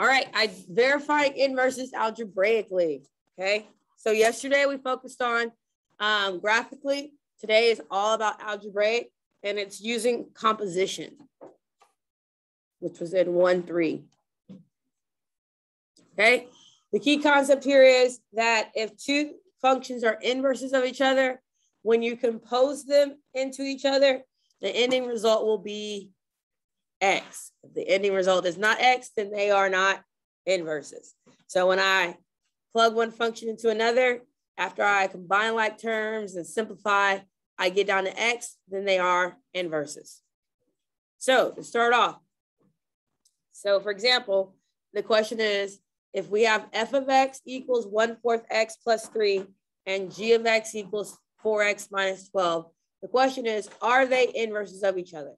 All right, I verifying inverses algebraically. Okay, so yesterday we focused on um, graphically. Today is all about algebraic, and it's using composition, which was in one three. Okay, the key concept here is that if two functions are inverses of each other, when you compose them into each other, the ending result will be X. If the ending result is not X, then they are not inverses. So when I plug one function into another, after I combine like terms and simplify, I get down to X, then they are inverses. So to start off, so for example, the question is, if we have f of x equals 1 fourth x plus 3 and g of x equals 4x minus 12, the question is, are they inverses of each other?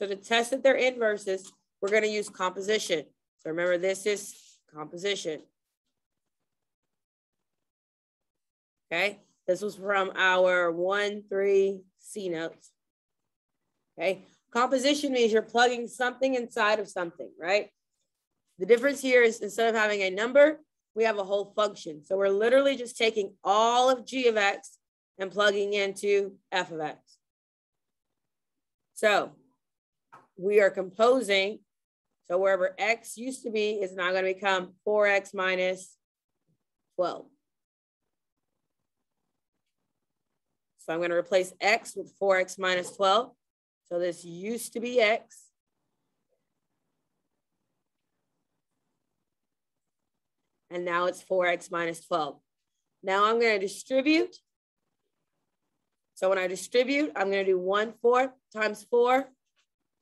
So to test that they're inverses, we're going to use composition. So remember, this is composition. Okay, this was from our 1, 3 C notes. Okay, composition means you're plugging something inside of something, right? The difference here is instead of having a number, we have a whole function. So we're literally just taking all of g of x and plugging into f of x. So we are composing. So wherever x used to be is now going to become 4x minus 12. So I'm going to replace x with 4x minus 12. So this used to be x. and now it's 4x minus 12. Now I'm going to distribute. So when I distribute, I'm going to do 1 fourth times 4,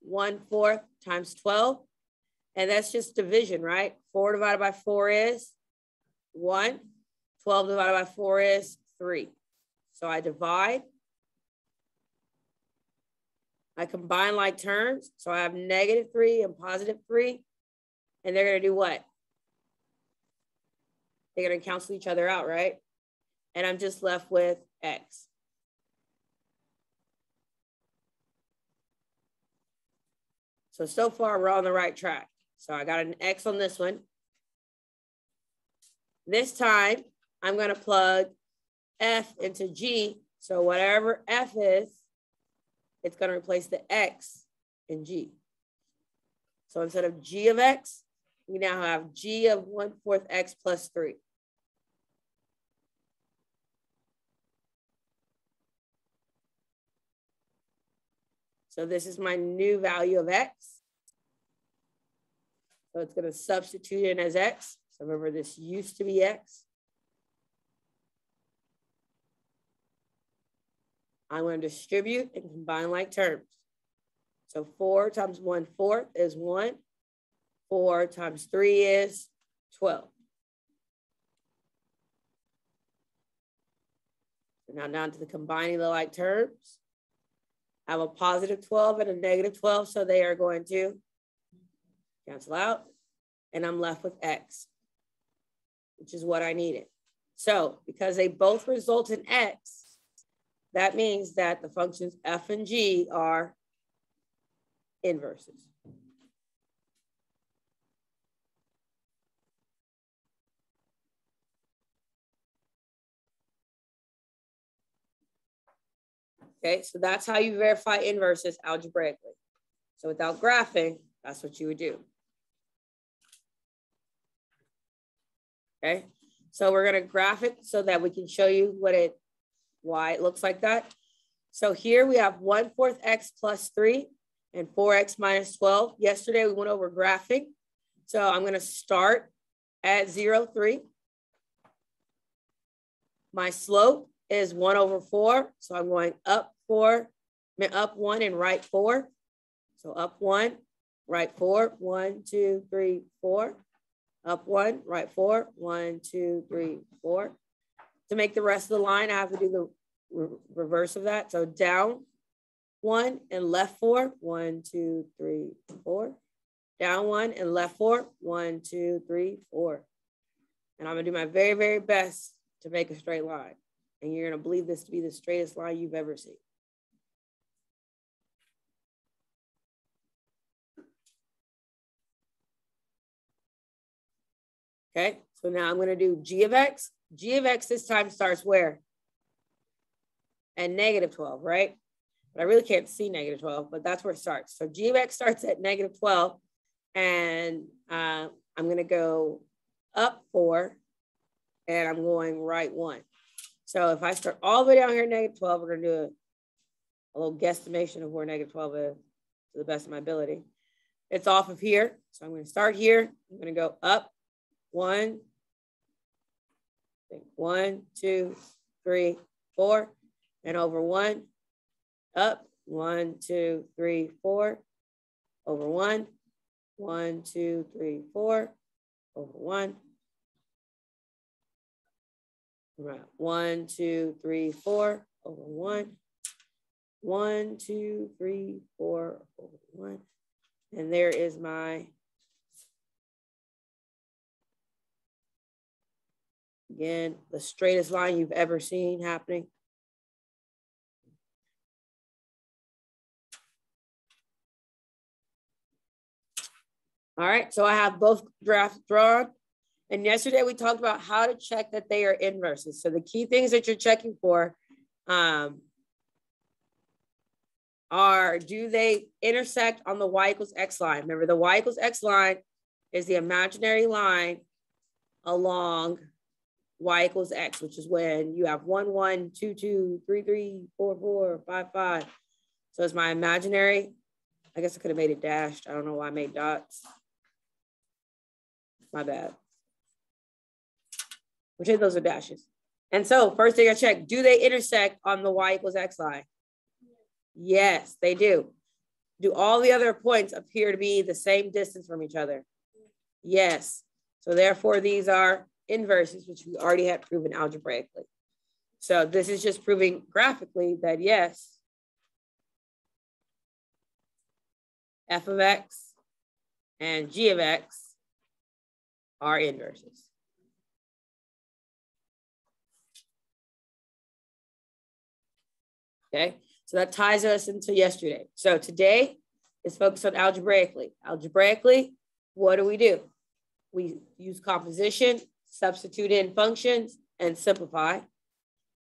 1 fourth times 12. And that's just division, right? 4 divided by 4 is 1. 12 divided by 4 is 3. So I divide. I combine like terms. So I have negative 3 and positive 3. And they're going to do what? They're going to cancel each other out, right? And I'm just left with X. So, so far we're on the right track. So I got an X on this one. This time I'm going to plug F into G. So whatever F is, it's going to replace the X in G. So instead of G of X, we now have G of 1 fourth X plus 3. So this is my new value of X. So it's gonna substitute in as X. So remember this used to be X. I'm gonna distribute and combine like terms. So four times one fourth is one. Four times three is 12. So now down to the combining the like terms. I have a positive 12 and a negative 12, so they are going to cancel out, and I'm left with X, which is what I needed. So because they both result in X, that means that the functions F and G are inverses. Okay, so that's how you verify inverses algebraically. So without graphing, that's what you would do. Okay, so we're gonna graph it so that we can show you what it, why it looks like that. So here we have 1 fourth x plus 3 and 4x minus 12. Yesterday we went over graphing. So I'm gonna start at 0, 3. My slope is 1 over 4. So I'm going up 4, up 1 and right 4. So up 1, right 4, 1, 2, 3, 4. Up 1, right 4, 1, 2, 3, 4. To make the rest of the line, I have to do the re reverse of that. So down 1 and left 4, 1, 2, 3, 4. Down 1 and left 4, 1, 2, 3, 4. And I'm to do my very, very best to make a straight line and you're going to believe this to be the straightest line you've ever seen. Okay, so now I'm going to do g of x. g of x this time starts where? At negative 12, right? But I really can't see negative 12, but that's where it starts. So g of x starts at negative 12, and uh, I'm going to go up 4, and I'm going right 1. So if I start all the way down here at negative 12, we're going to do a, a little guesstimation of where negative 12 is to the best of my ability. It's off of here. So I'm going to start here. I'm going to go up one, one, two, three, four, and over one, up, one, two, three, four, over one, one, two, three, four, over one, right, one, two, three, four, over one, one, two, three, four, over one, and there is my Again, the straightest line you've ever seen happening. All right, so I have both graphs drawn. And yesterday we talked about how to check that they are inverses. So the key things that you're checking for um, are do they intersect on the y equals x line? Remember the y equals x line is the imaginary line along y equals x, which is when you have one, one, two, two, three, three, four, four, five, five. So it's my imaginary. I guess I could have made it dashed. I don't know why I made dots. My bad. Pretend those are dashes. And so first thing I check, do they intersect on the y equals x line? Yes, they do. Do all the other points appear to be the same distance from each other? Yes. So therefore these are inverses, which we already had proven algebraically. So this is just proving graphically that yes, f of x and g of x are inverses. Okay, so that ties us into yesterday. So today is focused on algebraically. Algebraically, what do we do? We use composition substitute in functions, and simplify.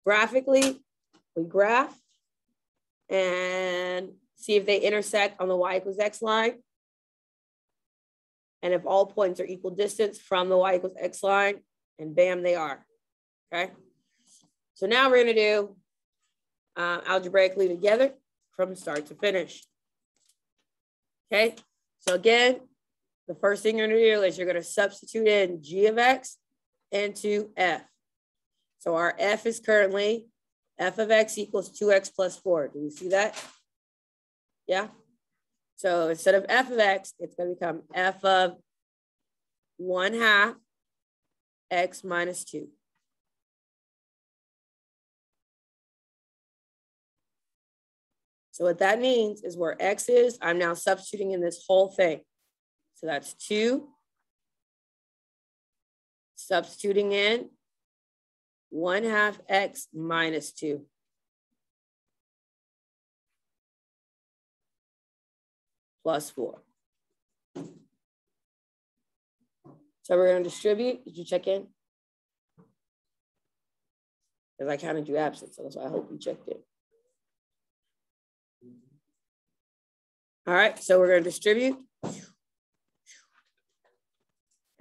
Graphically, we graph and see if they intersect on the y equals x line. And if all points are equal distance from the y equals x line, and bam, they are, okay? So now we're gonna do uh, algebraically together from start to finish. Okay, so again, the first thing you're gonna do is you're gonna substitute in g of x into f. So our f is currently f of x equals 2x plus 4. Do you see that? Yeah? So instead of f of x, it's going to become f of 1 half x minus 2. So what that means is where x is, I'm now substituting in this whole thing. So that's 2 substituting in 1 half x minus 2. Plus 4. So we're going to distribute. Did you check in? Because I counted you absent, so I hope you checked in. All right, so we're going to distribute.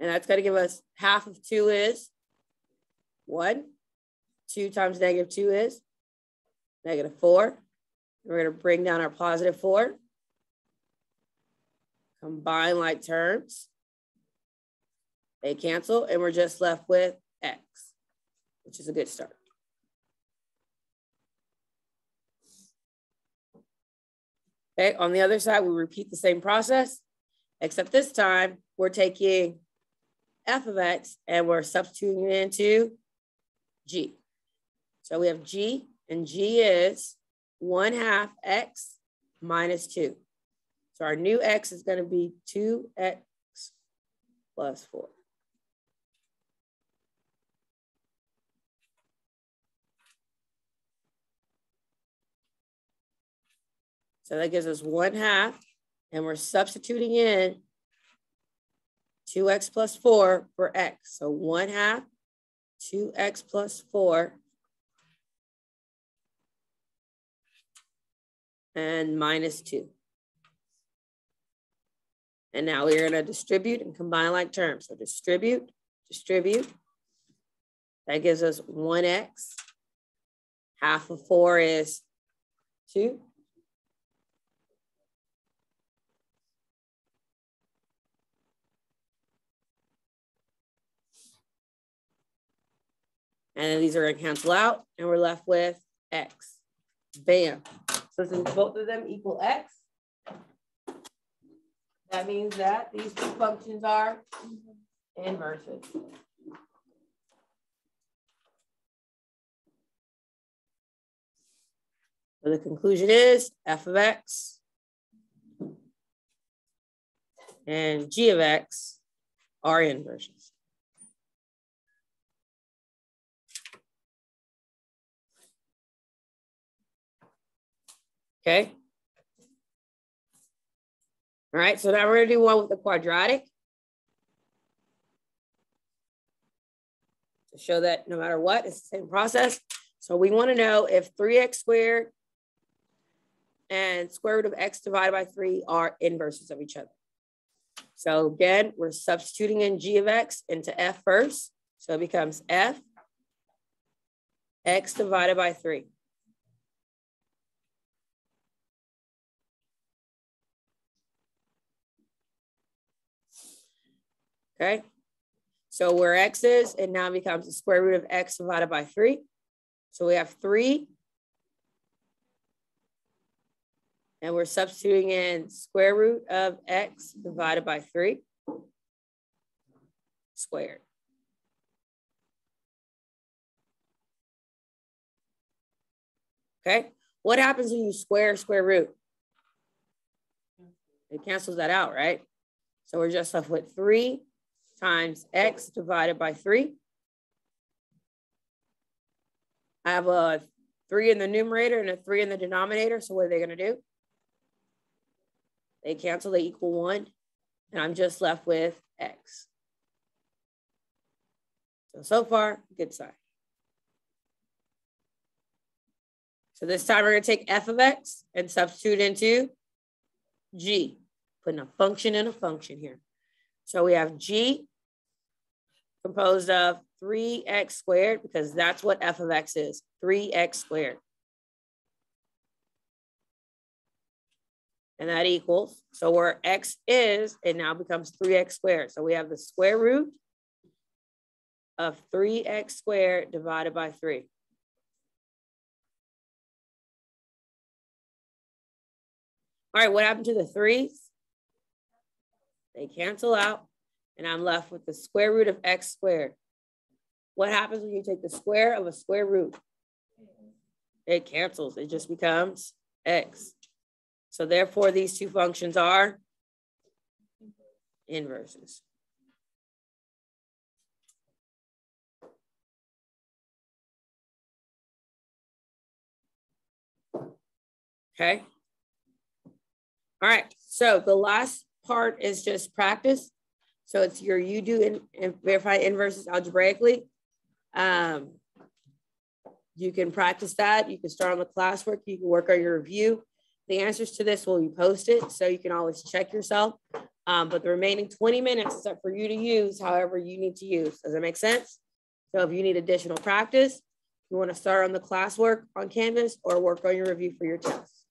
And that's going to give us half of 2 is 1. 2 times negative 2 is negative 4. We're going to bring down our positive 4. Combine like terms. They cancel, and we're just left with x, which is a good start. Okay, on the other side, we repeat the same process, except this time we're taking f of x and we're substituting it into g. So we have g and g is 1 half x minus 2. So our new x is going to be 2x plus 4. So that gives us 1 half, and we're substituting in 2x plus 4 for x. So 1 half 2x plus 4 and minus 2. And now we're going to distribute and combine like terms. So distribute, distribute. That gives us 1x. Half of 4 is 2. And these are to cancel out, and we're left with x. Bam. So since both of them equal x, that means that these two functions are inverses. So the conclusion is f of x and g of x are inverses. Okay. All right, so now we're gonna do one with the quadratic. To show that no matter what, it's the same process. So we wanna know if 3x squared and square root of x divided by three are inverses of each other. So again, we're substituting in g of x into f first. So it becomes f x divided by three. Okay. So where x is, it now becomes the square root of x divided by 3. So we have 3. And we're substituting in square root of x divided by 3 squared. Okay. What happens when you square square root? It cancels that out, right? So we're just left with 3 times x divided by 3. I have a 3 in the numerator and a 3 in the denominator. So what are they going to do? They cancel, they equal 1. And I'm just left with x. So, so far, good sign. So this time we're going to take f of x and substitute into g, putting a function in a function here. So we have g composed of 3x squared, because that's what f of x is, 3x squared. And that equals, so where x is, it now becomes 3x squared. So we have the square root of 3x squared divided by 3. All right, what happened to the threes? They cancel out and I'm left with the square root of x squared. What happens when you take the square of a square root? It cancels, it just becomes x. So therefore these two functions are inverses. Okay. All right, so the last part is just practice. So it's your you do in, in verify inverses algebraically. Um, you can practice that. You can start on the classwork. You can work on your review. The answers to this will be posted, so you can always check yourself. Um, but the remaining 20 minutes is up for you to use however you need to use. Does that make sense? So if you need additional practice, you want to start on the classwork on Canvas or work on your review for your test.